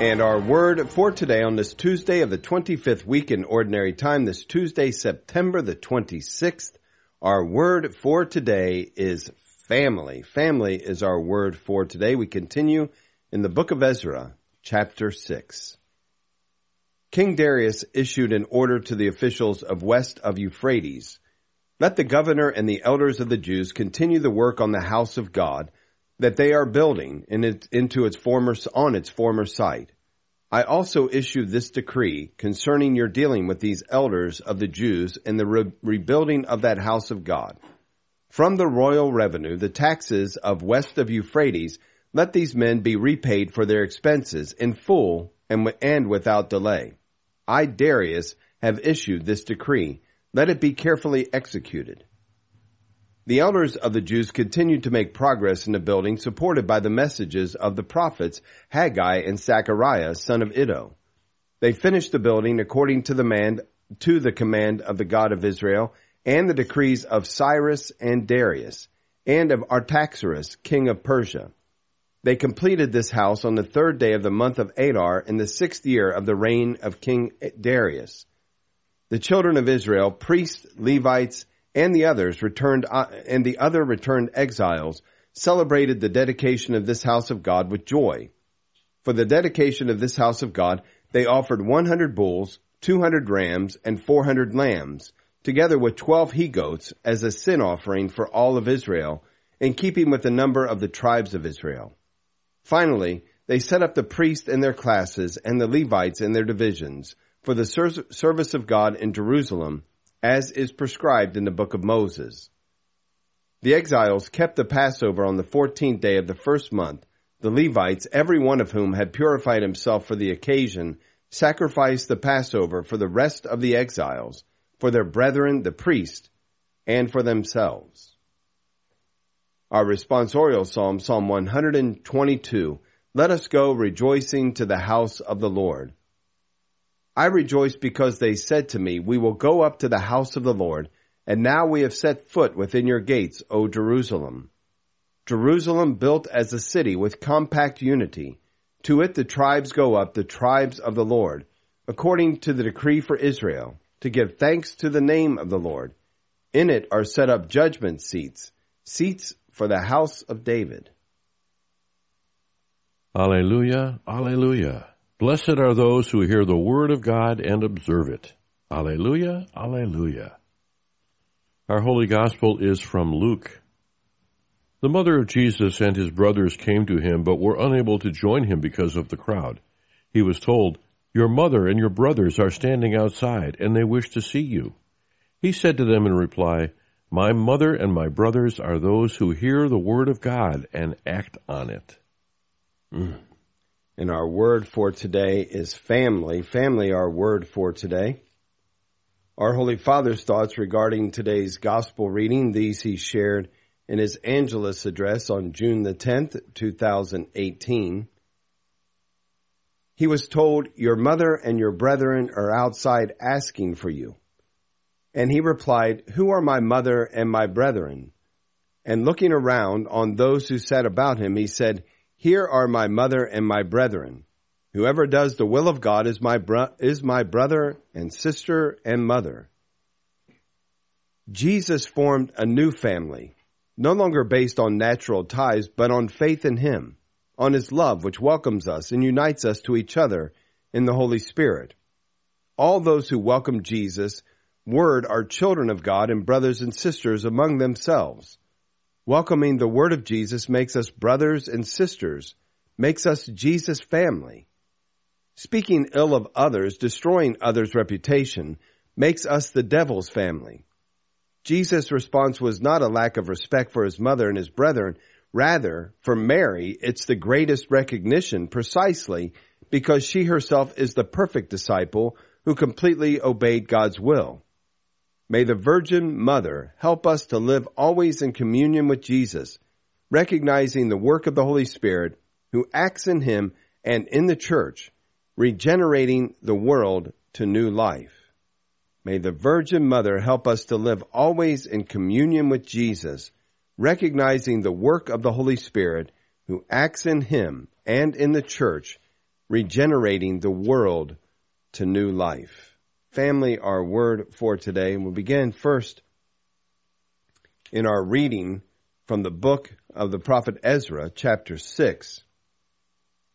And our word for today on this Tuesday of the 25th week in Ordinary Time, this Tuesday, September the 26th, our word for today is family. Family is our word for today. We continue in the book of Ezra, chapter 6. King Darius issued an order to the officials of west of Euphrates. Let the governor and the elders of the Jews continue the work on the house of God that they are building in it, into its former, on its former site. I also issue this decree concerning your dealing with these elders of the Jews in the re- rebuilding of that house of God. From the royal revenue, the taxes of west of Euphrates, let these men be repaid for their expenses in full and, and without delay. I, Darius, have issued this decree. Let it be carefully executed. The elders of the Jews continued to make progress in the building supported by the messages of the prophets Haggai and Zechariah, son of Iddo. They finished the building according to the man, to the command of the God of Israel and the decrees of Cyrus and Darius and of Artaxerxes, king of Persia. They completed this house on the third day of the month of Adar in the sixth year of the reign of King Darius. The children of Israel, priests, Levites, and the others returned, uh, and the other returned exiles celebrated the dedication of this house of God with joy. For the dedication of this house of God, they offered 100 bulls, 200 rams, and 400 lambs, together with 12 he goats as a sin offering for all of Israel, in keeping with the number of the tribes of Israel. Finally, they set up the priests in their classes and the Levites in their divisions for the service of God in Jerusalem as is prescribed in the book of Moses. The exiles kept the Passover on the fourteenth day of the first month. The Levites, every one of whom had purified himself for the occasion, sacrificed the Passover for the rest of the exiles, for their brethren the priests, and for themselves. Our responsorial psalm, Psalm 122, Let us go rejoicing to the house of the Lord. I rejoice because they said to me, We will go up to the house of the Lord, and now we have set foot within your gates, O Jerusalem. Jerusalem built as a city with compact unity. To it the tribes go up, the tribes of the Lord, according to the decree for Israel, to give thanks to the name of the Lord. In it are set up judgment seats, seats for the house of David. Alleluia, Alleluia. Blessed are those who hear the word of God and observe it. Alleluia, Alleluia. Our holy gospel is from Luke. The mother of Jesus and his brothers came to him, but were unable to join him because of the crowd. He was told, Your mother and your brothers are standing outside, and they wish to see you. He said to them in reply, My mother and my brothers are those who hear the word of God and act on it. Mm. And our word for today is family. Family, our word for today. Our Holy Father's thoughts regarding today's gospel reading, these he shared in his Angelus address on June the 10th, 2018. He was told, Your mother and your brethren are outside asking for you. And he replied, Who are my mother and my brethren? And looking around on those who sat about him, he said, here are my mother and my brethren. Whoever does the will of God is my, bro- is my brother and sister and mother. Jesus formed a new family, no longer based on natural ties, but on faith in Him, on His love, which welcomes us and unites us to each other in the Holy Spirit. All those who welcome Jesus' word are children of God and brothers and sisters among themselves. Welcoming the word of Jesus makes us brothers and sisters, makes us Jesus' family. Speaking ill of others, destroying others' reputation, makes us the devil's family. Jesus' response was not a lack of respect for his mother and his brethren. Rather, for Mary, it's the greatest recognition precisely because she herself is the perfect disciple who completely obeyed God's will. May the Virgin Mother help us to live always in communion with Jesus, recognizing the work of the Holy Spirit who acts in Him and in the church, regenerating the world to new life. May the Virgin Mother help us to live always in communion with Jesus, recognizing the work of the Holy Spirit who acts in Him and in the church, regenerating the world to new life. Family, our word for today. And we'll begin first in our reading from the book of the prophet Ezra, chapter 6.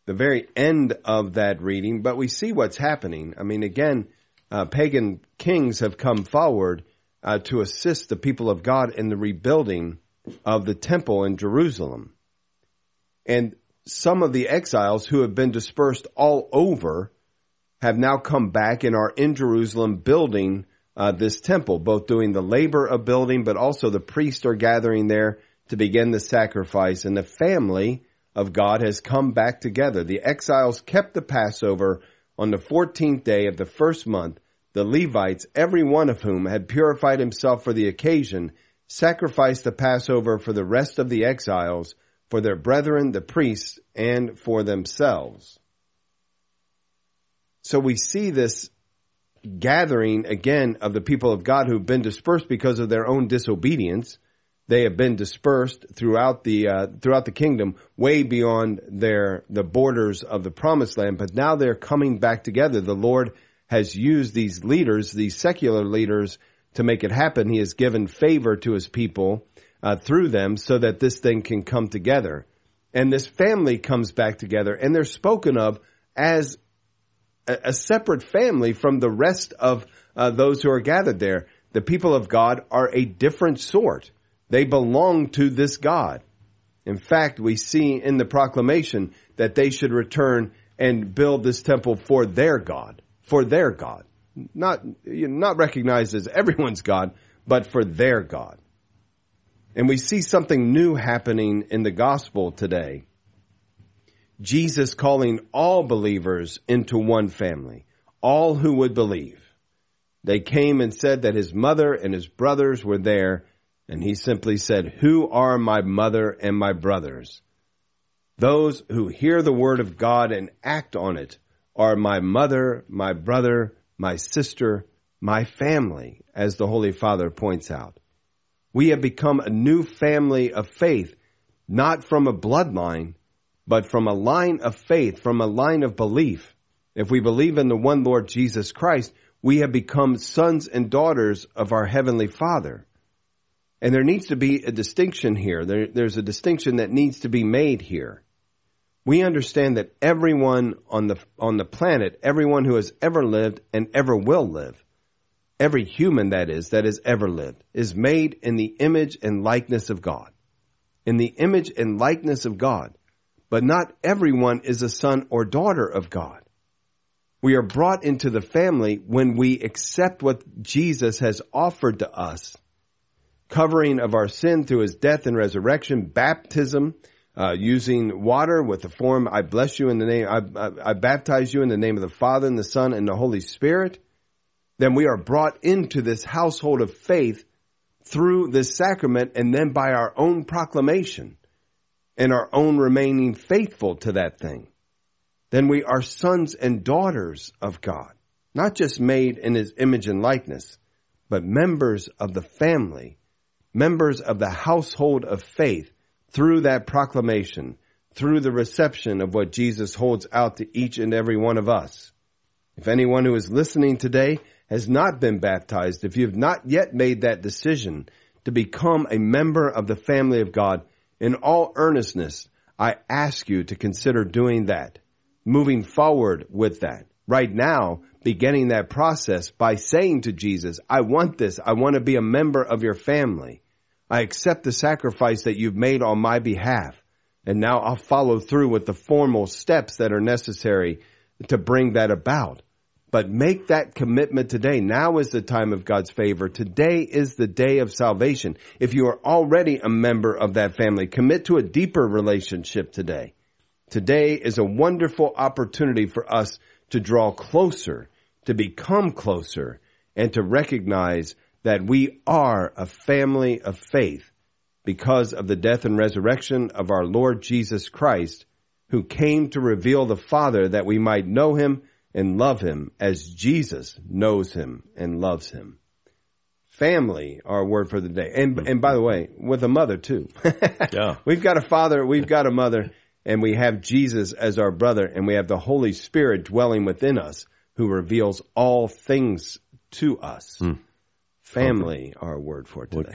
The very end of that reading, but we see what's happening. I mean, again, uh, pagan kings have come forward uh, to assist the people of God in the rebuilding of the temple in Jerusalem. And some of the exiles who have been dispersed all over have now come back and are in Jerusalem building uh, this temple, both doing the labor of building, but also the priests are gathering there to begin the sacrifice. And the family of God has come back together. The exiles kept the Passover on the 14th day of the first month. The Levites, every one of whom had purified himself for the occasion, sacrificed the Passover for the rest of the exiles for their brethren, the priests, and for themselves. So we see this gathering again of the people of God who've been dispersed because of their own disobedience. They have been dispersed throughout the uh, throughout the kingdom, way beyond their the borders of the promised land. But now they're coming back together. The Lord has used these leaders, these secular leaders, to make it happen. He has given favor to His people uh, through them so that this thing can come together. And this family comes back together and they're spoken of as a, a separate family from the rest of uh, those who are gathered there. The people of God are a different sort. They belong to this God. In fact, we see in the proclamation that they should return and build this temple for their God, for their God. Not, not recognized as everyone's God, but for their God. And we see something new happening in the gospel today. Jesus calling all believers into one family, all who would believe. They came and said that his mother and his brothers were there, and he simply said, Who are my mother and my brothers? Those who hear the word of God and act on it are my mother, my brother, my sister, my family, as the Holy Father points out. We have become a new family of faith, not from a bloodline, but from a line of faith, from a line of belief. If we believe in the one Lord Jesus Christ, we have become sons and daughters of our Heavenly Father. And there needs to be a distinction here. There, there's a distinction that needs to be made here. We understand that everyone on the, on the planet, everyone who has ever lived and ever will live, every human that is, that has ever lived, is made in the image and likeness of God. In the image and likeness of God. But not everyone is a son or daughter of God. We are brought into the family when we accept what Jesus has offered to us. Covering of our sin through his death and resurrection, baptism, uh, using water with the form, I bless you in the name, I, I, I baptize you in the name of the Father and the Son and the Holy Spirit then we are brought into this household of faith through this sacrament and then by our own proclamation and our own remaining faithful to that thing. Then we are sons and daughters of God, not just made in his image and likeness, but members of the family, members of the household of faith through that proclamation, through the reception of what Jesus holds out to each and every one of us. If anyone who is listening today has not been baptized, if you have not yet made that decision to become a member of the family of God, in all earnestness, I ask you to consider doing that, moving forward with that. Right now, beginning that process by saying to Jesus, I want this. I want to be a member of your family. I accept the sacrifice that you've made on my behalf. And now I'll follow through with the formal steps that are necessary to bring that about. But make that commitment today. Now is the time of God's favor. Today is the day of salvation. If you are already a member of that family, commit to a deeper relationship today. Today is a wonderful opportunity for us to draw closer, to become closer, and to recognize that we are a family of faith because of the death and resurrection of our Lord Jesus Christ, who came to reveal the Father that we might know him and love him as Jesus knows him and loves him. Family, our word for the day. And, and by the way, with a mother too. yeah. We've got a father, we've got a mother, and we have Jesus as our brother, and we have the Holy Spirit dwelling within us who reveals all things to us. Hmm. Family, our word for today.